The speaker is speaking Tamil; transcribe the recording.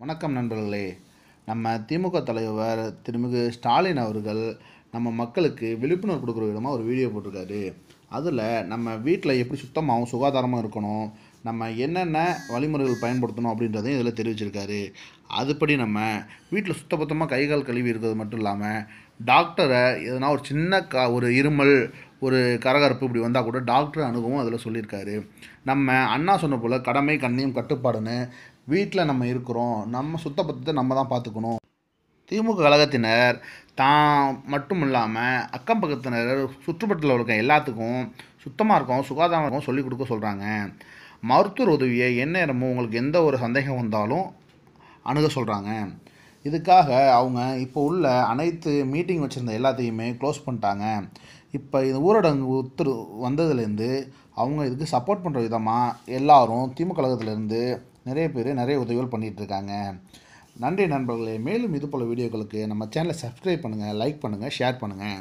வணக்கம் நண்பர்களே. நம்ம திமுக தலைவர் திருமிகு ஸ்டாலின் அவர்கள் நம்ம மக்களுக்கு விழிப்புணர்வு கொடுக்குற விதமாக ஒரு வீடியோ போட்டிருக்காரு. அதில் நம்ம வீட்டில் எப்படி சுத்தமாகவும் சுகாதாரமாக இருக்கணும் நம்ம என்னென்ன வழிமுறைகள் பயன்படுத்தணும் அப்படின்றதையும் இதில் தெரிவிச்சிருக்காரு. அதுபடி நம்ம வீட்டில் சுத்தபத்தமாக கை கால் கழுவி இருக்கிறது மட்டும் இல்லாமல் டாக்டரை எதனா ஒரு சின்ன க ஒரு இருமல் ஒரு கரகரப்பு இப்படி வந்தால் கூட டாக்டரை அணுகவும் அதில் சொல்லியிருக்காரு. நம்ம அண்ணா சொன்ன போல் கடமை கண்ணியம் கட்டுப்பாடுன்னு வீட்டில் நம்ம இருக்கிறோம். நம்ம சுத்தபத்தத்தை நம்ம தான் பார்த்துக்கணும். திமுக கழகத்தினர் தான் மட்டும் இல்லாமல் அக்கம் பக்கத்தினர் சுற்றுப்பட்டில் இருக்க எல்லாத்துக்கும் சுத்தமாக இருக்கும் சுகாதாரம் இருக்கும் சொல்லிக் கொடுக்க சொல்கிறாங்க மருத்துவர் உதவியை எந்நேரமும் உங்களுக்கு எந்த ஒரு சந்தேகம் வந்தாலும் அணுக சொல்கிறாங்க இதுக்காக அவங்க இப்போ உள்ள அனைத்து மீட்டிங் வச்சுருந்த எல்லாத்தையுமே க்ளோஸ் பண்ணிட்டாங்க. இப்போ இது ஊரடங்கு உத்தரவு வந்ததுலேருந்து அவங்க இதுக்கு சப்போர்ட் பண்ணுற விதமாக எல்லாரும் திமுக கழகத்திலேருந்து நிறைய பேர் நிறைய உதவிகள் பண்ணிகிட்ருக்காங்க நன்றி நண்பர்களே. மேலும் இதுபோல் வீடியோக்களுக்கு நம்ம சேனலை சப்ஸ்கிரைப் பண்ணுங்கள் லைக் பண்ணுங்கள் ஷேர் பண்ணுங்கள்